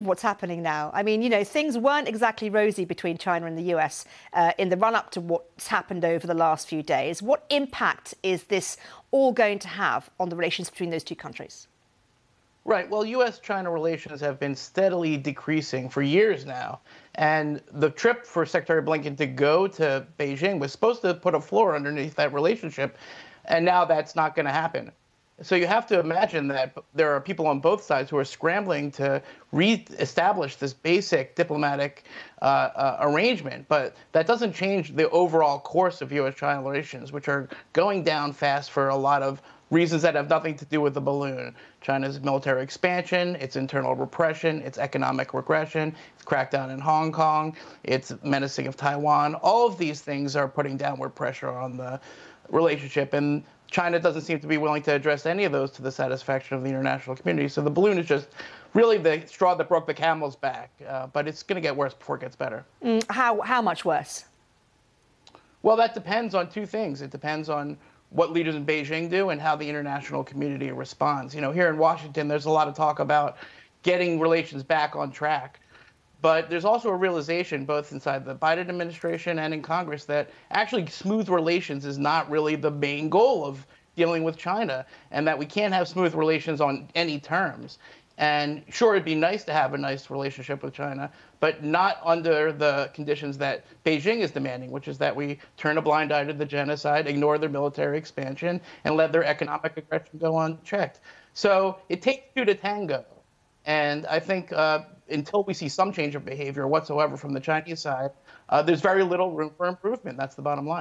what's happening now. I mean, you know, things weren't exactly rosy between China and the US uh, in the run up to what's happened over the last few days. What impact is this all going to have on the relations between those two countries? Right. Well, U.S. China relations have been steadily decreasing for years now. And the trip for Secretary Blinken to go to Beijing was supposed to put a floor underneath that relationship. And now that's not going to happen. So you have to imagine that there are people on both sides who are scrambling to re-establish this basic diplomatic uh, uh, arrangement, but that doesn't change the overall course of U.S.-China relations, which are going down fast for a lot of reasons that have nothing to do with the balloon. China's military expansion, its internal repression, its economic regression, its crackdown in Hong Kong, its menacing of Taiwan. All of these things are putting downward pressure on the relationship. And China doesn't seem to be willing to address any of those to the satisfaction of the international community. So the balloon is just really the straw that broke the camel's back. Uh, but it's going to get worse before it gets better. Mm, how, how much worse? Well, that depends on two things. It depends on what leaders in Beijing do and how the international community responds. You know, here in Washington, there's a lot of talk about getting relations back on track. But there's also a realization, both inside the Biden administration and in Congress, that actually smooth relations is not really the main goal of dealing with China, and that we can't have smooth relations on any terms. And sure, it'd be nice to have a nice relationship with China, but not under the conditions that Beijing is demanding, which is that we turn a blind eye to the genocide, ignore their military expansion, and let their economic aggression go unchecked. So it takes two to tango. And I think uh, until we see some change of behavior whatsoever from the Chinese side, uh, there's very little room for improvement. That's the bottom line.